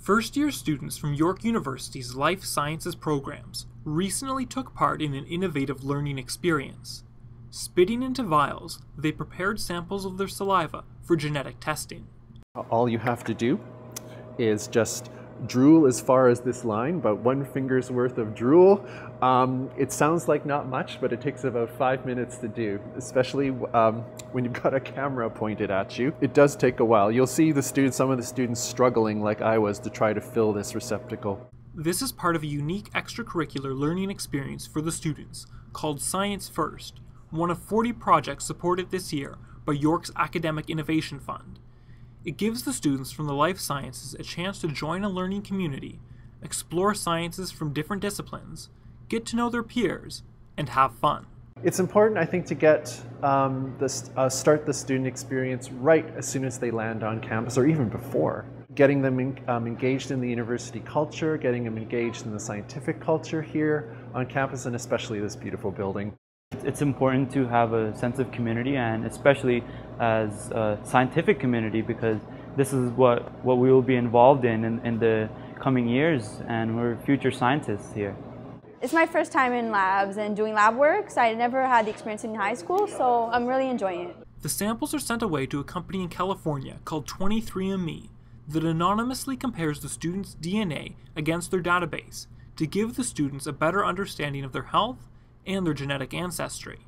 First year students from York University's Life Sciences programs recently took part in an innovative learning experience. Spitting into vials, they prepared samples of their saliva for genetic testing. All you have to do is just drool as far as this line, about one finger's worth of drool. Um, it sounds like not much, but it takes about five minutes to do, especially um, when you've got a camera pointed at you. It does take a while. You'll see the students, some of the students struggling like I was to try to fill this receptacle. This is part of a unique extracurricular learning experience for the students called Science First, one of 40 projects supported this year by York's Academic Innovation Fund. It gives the students from the life sciences a chance to join a learning community, explore sciences from different disciplines, get to know their peers, and have fun. It's important, I think, to get um, this, uh, start the student experience right as soon as they land on campus, or even before. Getting them in, um, engaged in the university culture, getting them engaged in the scientific culture here on campus, and especially this beautiful building. It's important to have a sense of community and especially as a scientific community because this is what, what we will be involved in, in in the coming years and we're future scientists here. It's my first time in labs and doing lab work, so I never had the experience in high school, so I'm really enjoying it. The samples are sent away to a company in California called 23andMe that anonymously compares the students' DNA against their database to give the students a better understanding of their health and their genetic ancestry.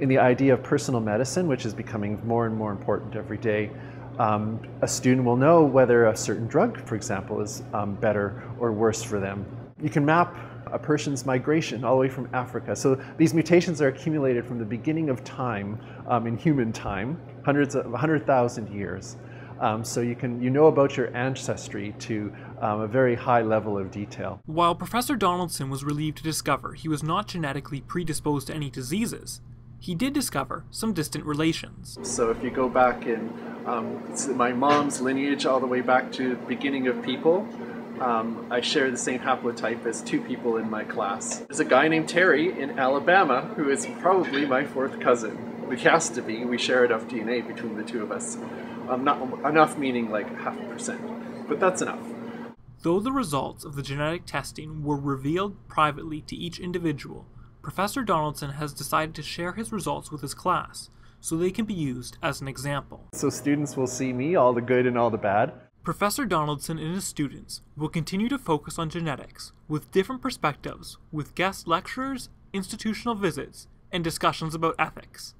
In the idea of personal medicine, which is becoming more and more important every day, um, a student will know whether a certain drug, for example, is um, better or worse for them. You can map a person's migration all the way from Africa. So these mutations are accumulated from the beginning of time um, in human time, hundreds of 100,000 years. Um, so you can you know about your ancestry to um, a very high level of detail. While Professor Donaldson was relieved to discover he was not genetically predisposed to any diseases, he did discover some distant relations. So if you go back in um, my mom's lineage all the way back to the beginning of people, um, I share the same haplotype as two people in my class. There's a guy named Terry in Alabama who is probably my fourth cousin. It has to be. We share enough DNA between the two of us. Um, not enough meaning like half a percent, but that's enough. Though the results of the genetic testing were revealed privately to each individual, Professor Donaldson has decided to share his results with his class so they can be used as an example. So students will see me, all the good and all the bad. Professor Donaldson and his students will continue to focus on genetics with different perspectives, with guest lecturers, institutional visits, and discussions about ethics.